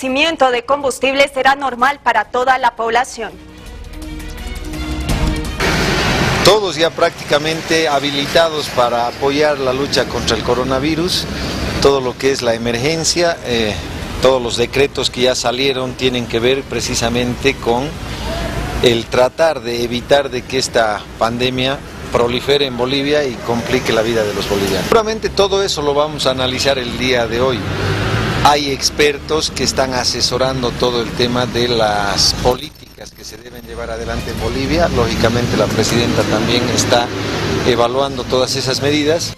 de combustible será normal para toda la población. Todos ya prácticamente habilitados para apoyar la lucha contra el coronavirus, todo lo que es la emergencia, eh, todos los decretos que ya salieron tienen que ver precisamente con el tratar de evitar de que esta pandemia prolifere en Bolivia y complique la vida de los bolivianos. Seguramente todo eso lo vamos a analizar el día de hoy. Hay expertos que están asesorando todo el tema de las políticas que se deben llevar adelante en Bolivia. Lógicamente la presidenta también está evaluando todas esas medidas.